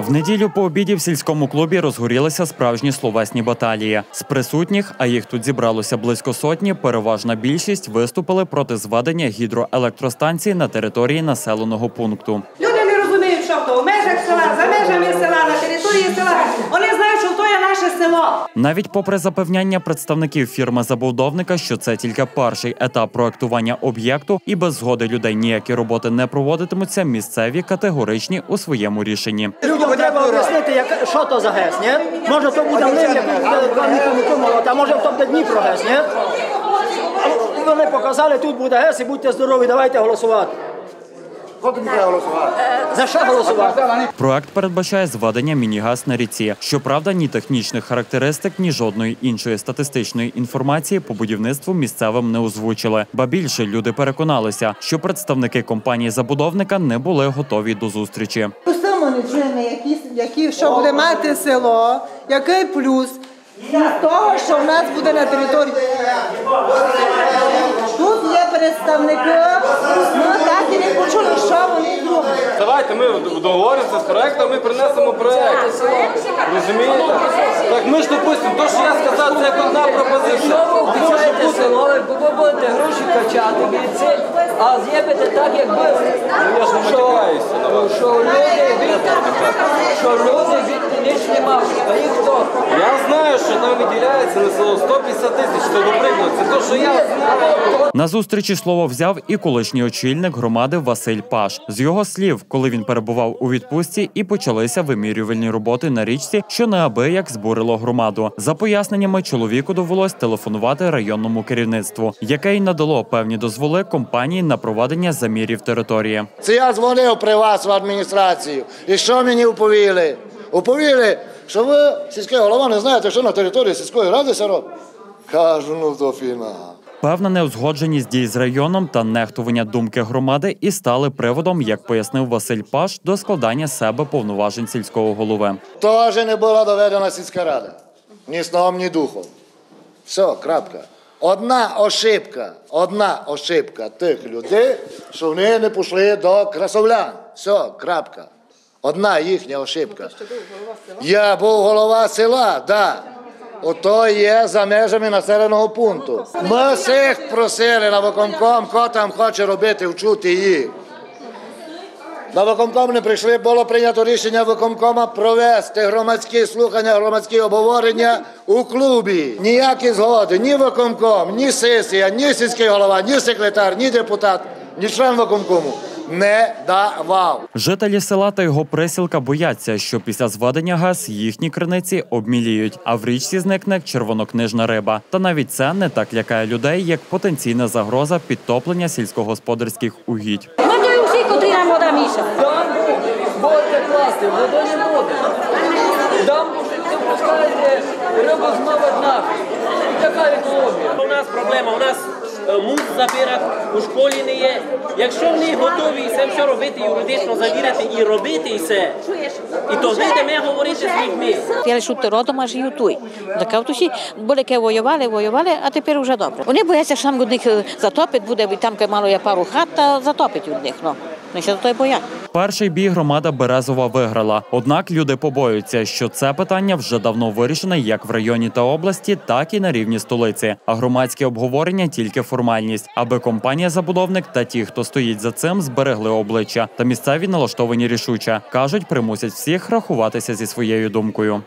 В неділю по обіді в сільському клубі розгорілися справжні словесні баталії. З присутніх, а їх тут зібралося близько сотні, переважна більшість виступили проти зведення гідроелектростанції на території населеного пункту. Люди не розуміють, що то в межах села, за межами села, на території села. Вони знають, що то є наше село. Навіть попри запевняння представників фірми забудовника, що це тільки перший етап проектування об'єкту, і без згоди людей ніякі роботи не проводитимуться, місцеві категоричні у своєму рішенні. Людям треба об'яснити, як, що то за ГЕС, ні? Може, то буде нікому а може, то буде Дніпро ГЕС, ні? Вони показали, тут буде ГЕС і будьте здорові, давайте голосувати. За що голосувати? Проект передбачає зведення міні-газ на ріці. Щоправда, ні технічних характеристик, ні жодної іншої статистичної інформації по будівництву місцевим не озвучили. Ба більше люди переконалися, що представники компанії забудовника не були готові до зустрічі. Само не чуємо, які, які, що буде мати село, який плюс з того, що в нас буде на території. Тут є представники, ну так і не почули, що вони зроблять. Давайте ми договоримося з проектом, ми принесемо проект. Розумієте? Так ми ж допустимо, то, що я сказав, це як одна пропозиція. Може бути. село, бо ви будете гроші качати бійці, а з'явите так, як ви. Ну, Я ж не матюкаюся на вас. Що люди від, що люди від ніч не мають. А їх хто? Я знаю, що там виділяється на село 150 тисяч, це до. Це те, що я знаю. На зустрічі слово взяв і колишній очільник громади Василь Паш. З його слів, коли він перебував у відпустці, і почалися вимірювальні роботи на річці, що неабияк збурило громаду. За поясненнями, чоловіку довелось телефонувати районному керівництву, яке й надало певні дозволи компанії на проведення замірів території. Це я дзвонив при вас в адміністрацію. І що мені уповіли? Уповіли, що ви, сільський голова, не знаєте, що на території сільської ради все робить? Кажу, ну то фіна. Певна неузгодженість дій з районом та нехтування думки громади і стали приводом, як пояснив Василь Паш, до складання себе повноважень сільського голови. Теж не була доведена сільська рада. Ні сном, ні духом. Все, крапка. Одна ошибка, одна ошибка тих людей, що вони не пішли до красовлян. Все, крапка. Одна їхня ошибка. Я був голова села. Да. Ото є за межами населеного пункту. Ми всіх просили на виконком, хто там хоче робити, вчути їх. На виконком не прийшли, було прийнято рішення виконкома провести громадські слухання, громадські обговорення у клубі. Ніякі згоди, ні виконком, ні сесія, ні сільський голова, ні секретар, ні депутат, ні член виконкому не давав. Жителі села та його присілка бояться, що після зведення газ їхні криниці обміліють, а в річці зникне червонокнижна риба. Та навіть це не так лякає людей, як потенційна загроза підтоплення сільськогосподарських угідь. Воно усі, котрі нам вода міша. Там класти, води не буде. Там рибу змовить нафіг. І така екологія. У нас проблема, у нас е, забирах, у школі не є. Якщо вони готові це все робити, юридично завірити і робити все, і тоді ми говорити з людьми. Я лише тут родом, аж жию той. Така от усі були ке воювали, воювали, а тепер вже добре. Вони бояться, що там них е, затопить, буде і там мало я пару хат, та затопить від них. Ну, вони ще за то й боять. Перший бій громада Березова виграла. Однак люди побоюються, що це питання вже давно вирішене як в районі та області, так і на рівні столиці. А громадське обговорення тільки формальність, аби компанія-забудовник та ті, хто стоїть за цим, зберегли обличчя. Та місцеві налаштовані рішуче кажуть, примусять всіх рахуватися зі своєю думкою.